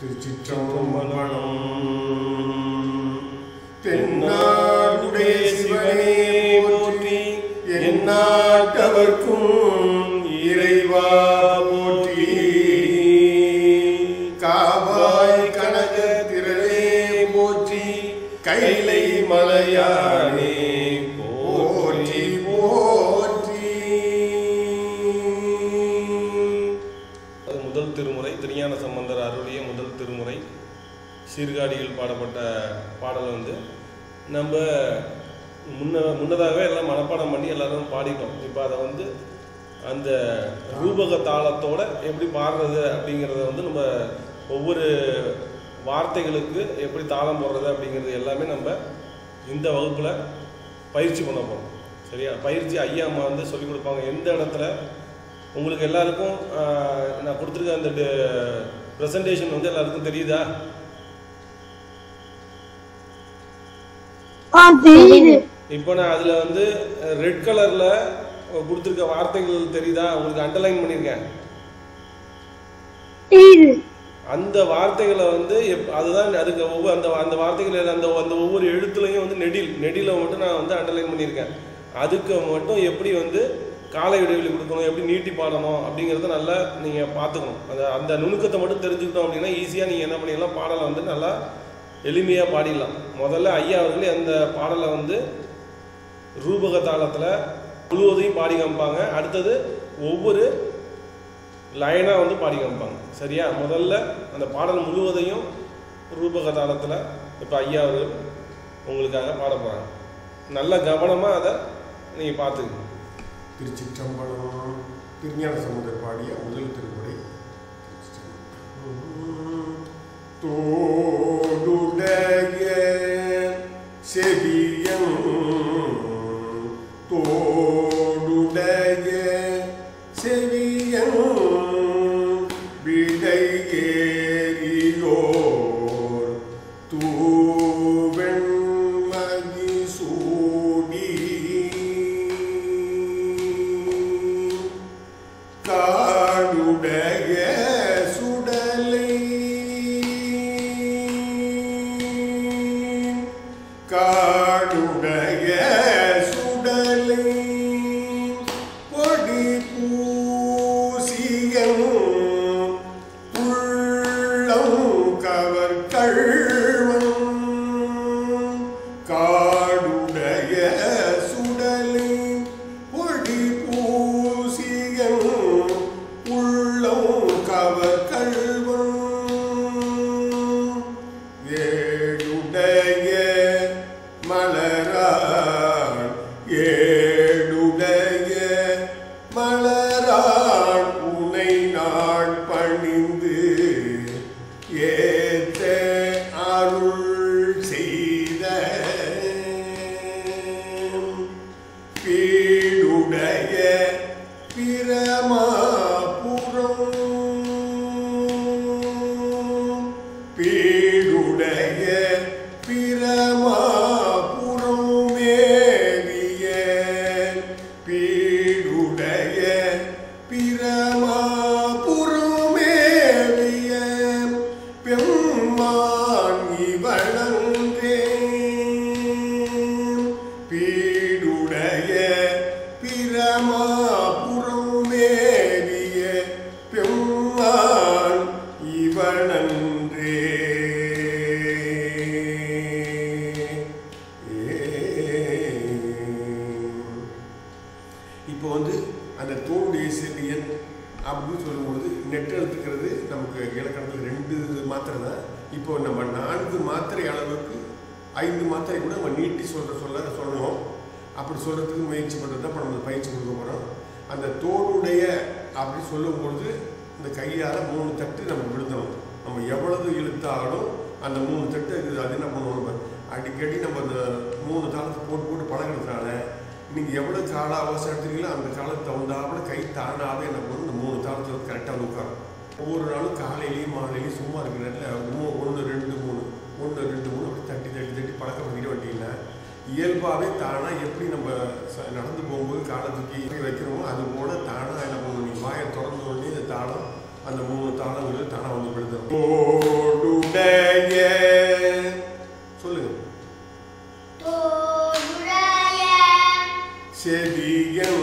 திருச்சிற்றம்பலம். தென்னாடுடைய சிவனே போற்றி எந்நாட்டவர்க்கும் திருமுறை திருஞான சம்பந்தர் அருளிய முதல் திருமுறை சீர்காழியில் பாடப்பட்ட பாடல் வந்து நம்ம முன்ன முன்னதாகவே எல்லாம் மனப்பாடம் பண்ணி எல்லாரும் பாடிட்டோம். இப்போ அதை வந்து அந்த ரூபக தாளத்தோட எப்படி பாடுறது அப்படிங்கிறத வந்து நம்ம ஒவ்வொரு வார்த்தைகளுக்கு எப்படி தாளம் போடுறது அப்படிங்கிறது எல்லாமே நம்ம இந்த வகுப்பில் பயிற்சி பண்ண போகிறோம் சரியா? பயிற்சி ஐயா அம்மா வந்து சொல்லிக் கொடுப்பாங்க. எந்த இடத்துல உங்களுக்கு எல்லாருக்கும் நான் கொடுத்துருக்க அந்த ப்ரெசன்டேஷன் வந்து எல்லாருக்கும் தெரியுதா? இப்போ நான் அதில் வந்து ரெட் கலரில் கொடுத்துருக்க வார்த்தைகள் தெரியுதா? உங்களுக்கு அண்டர்லைன் பண்ணியிருக்கேன் அந்த வார்த்தைகளை வந்து எப் அதுதான் அதுக்கு ஒவ்வொரு அந்த அந்த வார்த்தைகள் அந்த அந்த ஒவ்வொரு எழுத்துலையும் வந்து நெடில் நெடில மட்டும் நான் வந்து அண்டர்லைன் பண்ணியிருக்கேன் அதுக்கு மட்டும் எப்படி வந்து கால இடைவெளி கொடுக்கணும் எப்படி நீட்டி பாடணும் அப்படிங்கிறத நல்லா நீங்கள் பார்த்துக்கணும். அந்த அந்த நுணுக்கத்தை மட்டும் தெரிஞ்சுக்கிட்டோம் அப்படின்னா ஈஸியாக நீங்கள் என்ன பண்ணிடலாம் பாடலை வந்து நல்லா எளிமையாக பாடிடலாம். முதல்ல ஐயா அவர்களே அந்த பாடலை வந்து ரூபக தாளத்தில் முழுவதையும் பாடி காமிப்பாங்க. அடுத்தது ஒவ்வொரு லைனாக வந்து பாடி காமிப்பாங்க. சரியா? முதல்ல அந்த பாடல் முழுவதையும் ரூபக தாளத்தில் இப்போ ஐயா அவர்கள் உங்களுக்காக பாட போகிறாங்க நல்ல கவனமாக அதை நீங்கள் பார்த்துக்கணும். திருச்சிற்றம்பலம் திருஞான சமுதர் பாடிய முதல் திருமுறை திருச்சிற்றம்பலம். தோ காடுடைய பிரமாபுரம் பண்ணுறது தான் இப்போ நம்ம பயிற்சி கொடுக்க போகிறோம் அந்த தோளுடைய அப்படி சொல்லும்பொழுது இந்த கையால் மூணு தட்டு நம்ம விழுந்தணும் நம்ம எவ்வளவு இழுத்தாலும் அந்த மூணு தட்டு இது அது என்ன பண்ணுவோம் நம்ம? அடிக்கடி நம்ம அந்த மூணு தாளத்தை போட்டு போட்டு பழகிறதுனால நீங்கள் எவ்வளோ கால அவசரம் எடுத்துறீங்களோ அந்த காலத்துக்கு தகுந்தாப்புல கை தானாகவே என்ன பண்ணும்? இந்த மூணு தாளத்தில் வந்து கரெக்டாக உட்காரும். ஒவ்வொரு நாளும் காலையிலையும் மாலையிலையும் சும்மா இருக்கிற நேரத்தில் மூணு ஒன்று ரெண்டு மூணு ஒன்று ரெண்டு மூணு அப்படி தட்டி தட்டி தட்டி பழக்கப்படுத்திட்டு வட்டிங்கன்னா இயல்பாகவே தானாக எப்படி நம்ம தூக்கி வைக்கிறோமோ அது போல தானாக நம்ம நீங்கள் வாயை திறந்த உடனே இந்த தாளம் அந்த மூணு தாளங்கள் தானாக வந்து விழுந்துடும் சொல்லுங்க செவியம்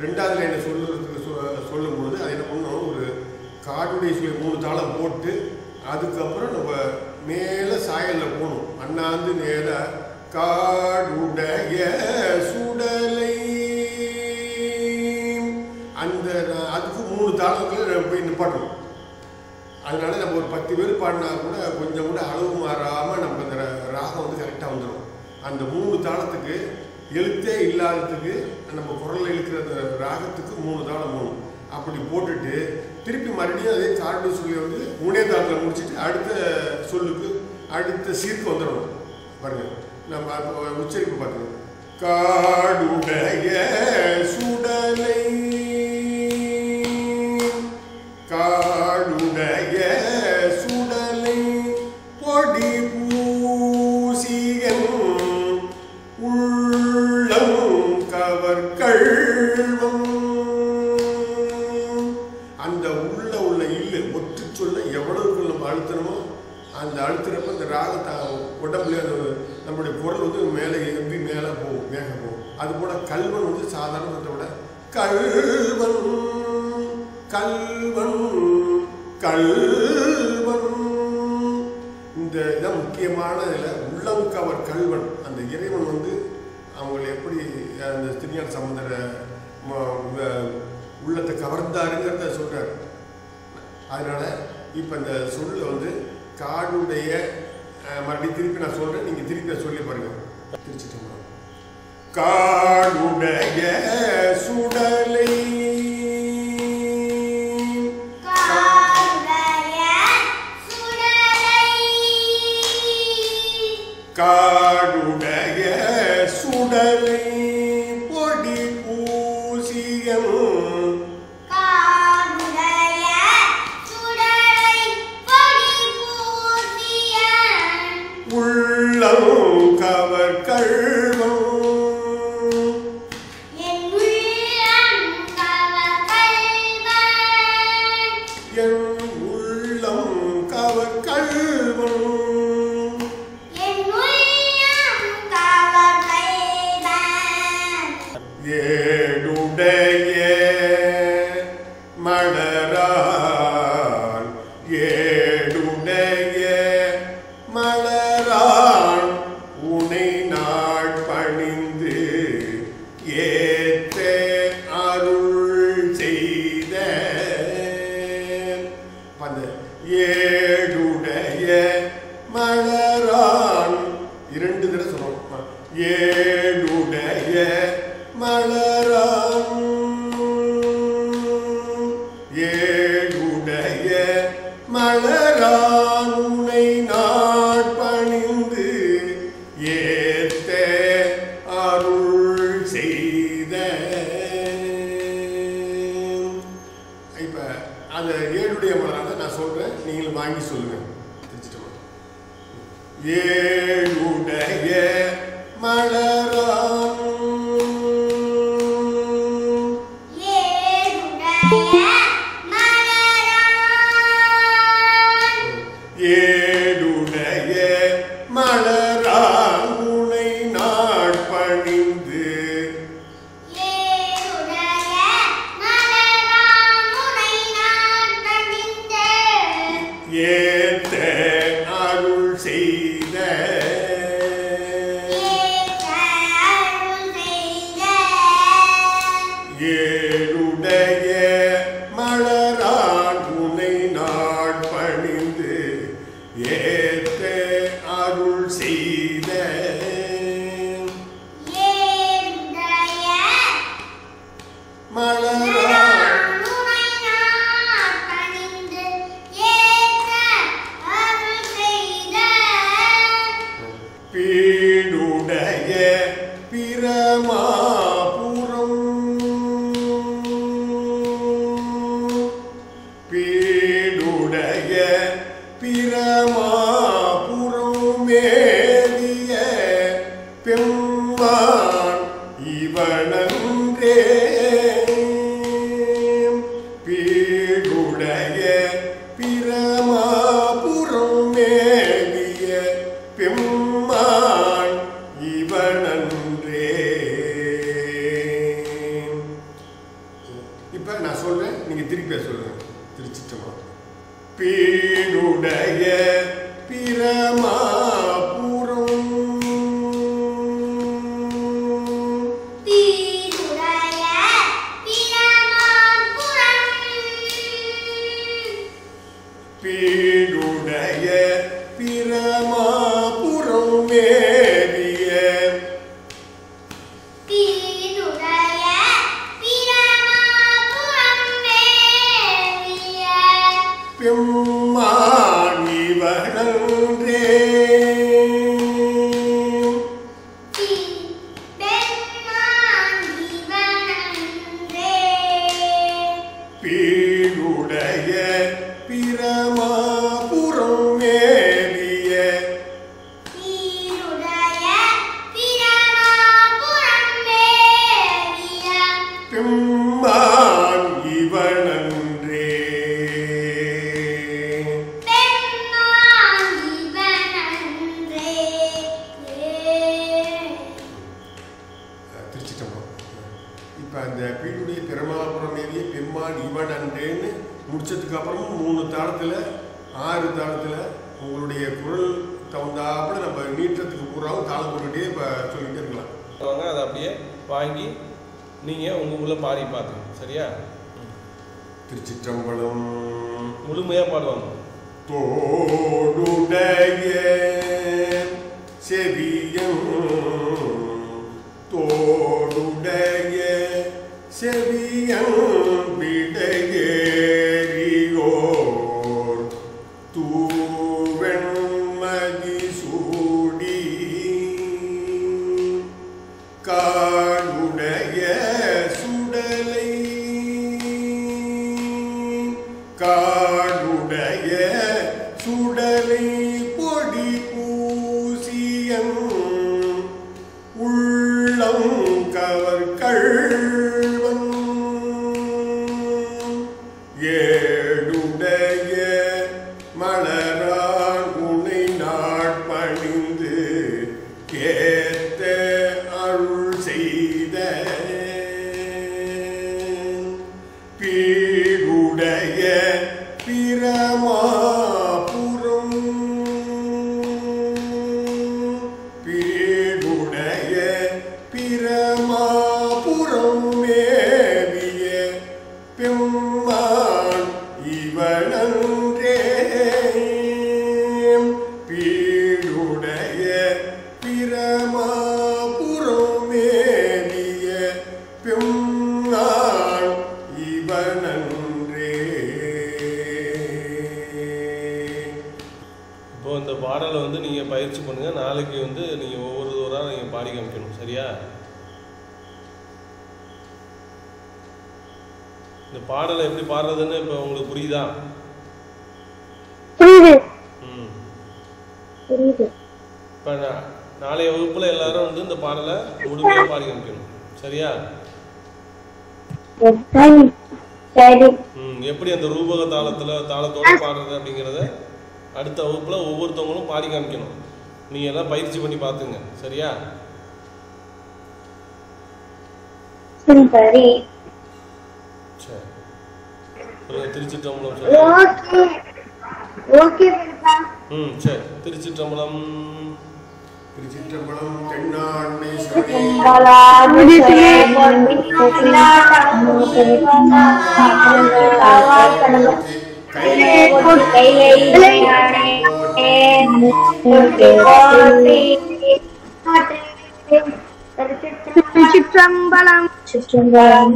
ரெண்டாவது லைனை சொல்லுறதுக்கு சொ- சொல்லும் பொழுது அது என்ன பண்ணணும் ஒரு காடுடைய சுவை மூணு தாளம் போட்டு அதுக்கப்புறம் நம்ம மேலே சாயலில் போகணும். அண்ணாந்து நேராக காடுடைய சுடலை. அந்த அதுக்கு மூணு தாளத்தில் போய் நிப்பாட்டணும். அதனால நம்ம ஒரு பத்து பேர் பாடினா கூட கொஞ்சம் கூட அளவு மாறாமல் நம்ம அந்த ராகம் வந்து கரெக்டாக வந்துடும் அந்த மூணு தாளத்துக்கு எழுத்தே இல்லாததுக்கு நம்ம குரலில் இருக்கிற அந்த ராகத்துக்கு மூணு தாளம் மூணு. அப்படி போட்டுட்டு திருப்பி மறுபடியும் அதே சார்பு சொல்லி வந்து மூணே தாளத்தில் முடிச்சுட்டு அடுத்த சொல்லுக்கு அடுத்த சீர்க்கு வந்துடணும். பாருங்கள் நம்ம உச்சரிப்பு பார்த்துக்கணும். காடுடைய சுடலை ராகத்தை உடம்புல அது நம்மளுடைய குரல் வந்து மேலே எம்பி மேலே போகும் மேக போகும். அது போல் கல்வன் வந்து சாதாரணத்தை விட கல்வன் கல்வன் கல்வன். இந்த இதான் முக்கியமான இதில் உள்ளங்கவர் கல்வன். அந்த இறைவன் வந்து அவங்களை எப்படி அந்த திருஞான சம்பந்தர ம- உள்ளத்தை கவர்ந்தாருங்கிறத சொல்கிறார் அதனால் இப்போ இந்த சொல்ல வந்து காடுடைய மறுபடியும் திருப்பி நான் சொல்றேன். நீங்க திருப்பி சொல்லி பாருங்க. திருச்சிட்டோம் காடுடைய சுடலை. காடுடைய சுடலை. ஏடுடைய மலரான் ஏடுடைய மலரான் உனை நாள் பணிந்து ஏத்த அருள் செய்த. அந்த ஏடுடைய மலரான் இரண்டு தடவை சொல்றோம் ஏடுடைய மலராம். ஏடுடைய மலரான் உனை நாட்பணிந்து ஏத்த அருள் செய்த. இப்ப அந்த ஏழுடைய மலராக நான் சொல்றேன் நீங்களும் வாங்கி சொல்லுங்க. திருச்சிட்டோம் ஏழுடைய மலர் பிரமாபுரம் பீடுடைய பிரமாபுரம் மேலிய பெம்மான் இவனன்றே பீடுடைய பிரமாபுரம் மேலிய பெம்மான் பிரமாபுரம் ஆறு தாளத்தில் உங்களுடைய குரல் தகுந்தாப்புல நம்ம நீட்டத்துக்கு பூராவும் தாளம் போட்டுகிட்டே இப்போ சொல்லிகிட்டே இருக்கலாம். வாங்க அதை அப்படியே வாங்கி நீங்கள் உங்கள் ஊரில் பாடி பார்த்துங்க சரியா? திருச்சிற்றம்பலம் முழுமையாக பாடுவாங்க. தோடுடைய செவியம் தோடுடைய செவியம் இவனன்றே பாடலை எப்படி பாடுறதுன்னு இப்போ உங்களுக்கு புரியுதா? புரியுது. இப்போ நாளைய வகுப்பில் எல்லாரும் வந்து இந்த பாடலை முழுமையாக பாடி காமிக்கணும். சரியா? சரி சரி. ம் எப்படி அந்த ரூபக தாளத்தில் தாளத்தோட பாடுறது அப்படிங்கிறத அடுத்த வகுப்பில் ஒவ்வொருத்தவங்களும் பாடி காமிக்கணும். நீங்கள் எல்லாம் பயிற்சி பண்ணி பார்த்துங்க. சரியா? சரி. திருச்சிற்றம்பலம் சொல்லுங்க ஓகே ஓகே பெரியப்பா ம் சரி திருச்சிற்றம்பலம் திருச்சிற்றம்பலம் தென்னாண்மை சிவனே சிற்றம்பலம் சிற்றம்பலம்